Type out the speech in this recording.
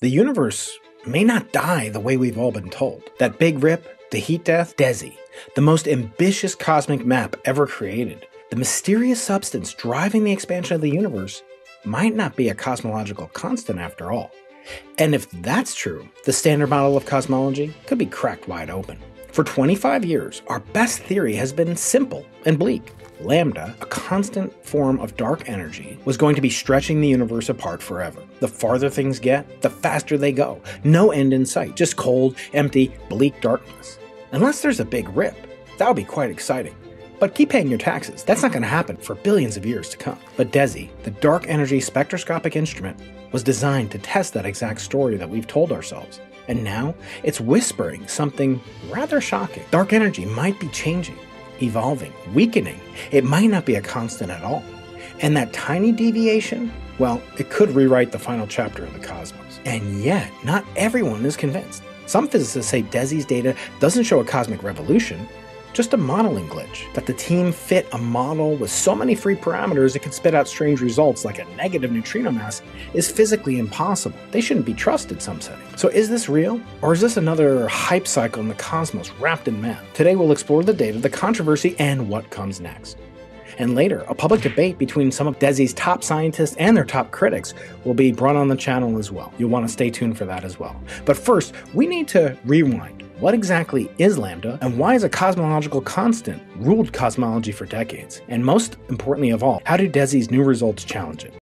The universe may not die the way we've all been told. That big rip, the heat death, DESI, the most ambitious cosmic map ever created, the mysterious substance driving the expansion of the universe might not be a cosmological constant after all. And if that's true, the standard model of cosmology could be cracked wide open. For 25 years, our best theory has been simple and bleak. Lambda, a constant form of dark energy, was going to be stretching the universe apart forever. The farther things get, the faster they go. No end in sight, just cold, empty, bleak darkness. Unless there's a big rip, that would be quite exciting. But keep paying your taxes. That's not going to happen for billions of years to come. But DESI, the dark energy spectroscopic instrument, was designed to test that exact story that we've told ourselves. And now it's whispering something rather shocking. Dark energy might be changing evolving, weakening. It might not be a constant at all. And that tiny deviation, well, it could rewrite the final chapter of the cosmos. And yet, not everyone is convinced. Some physicists say DESI's data doesn't show a cosmic revolution, just a modeling glitch. That the team fit a model with so many free parameters it could spit out strange results like a negative neutrino mass is physically impossible. They shouldn't be trusted, some say. So is this real? Or is this another hype cycle in the cosmos wrapped in math? Today we'll explore the data, the controversy, and what comes next. And later, a public debate between some of DESI's top scientists and their top critics will be brought on the channel as well. You'll want to stay tuned for that as well. But first, we need to rewind what exactly is lambda, and why is a cosmological constant ruled cosmology for decades? And most importantly of all, how do DESI's new results challenge it?